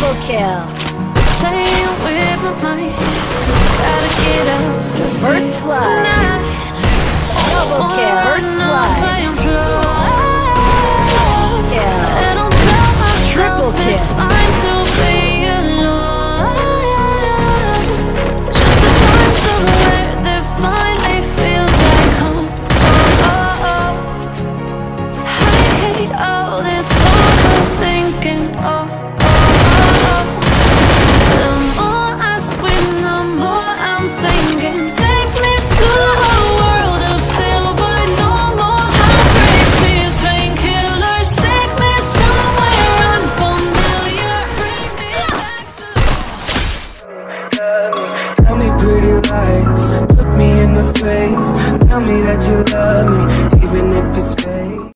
Double kill. Playing with my mind. Gotta get out of First blood. pretty lights, Look me in the face. Tell me that you love me.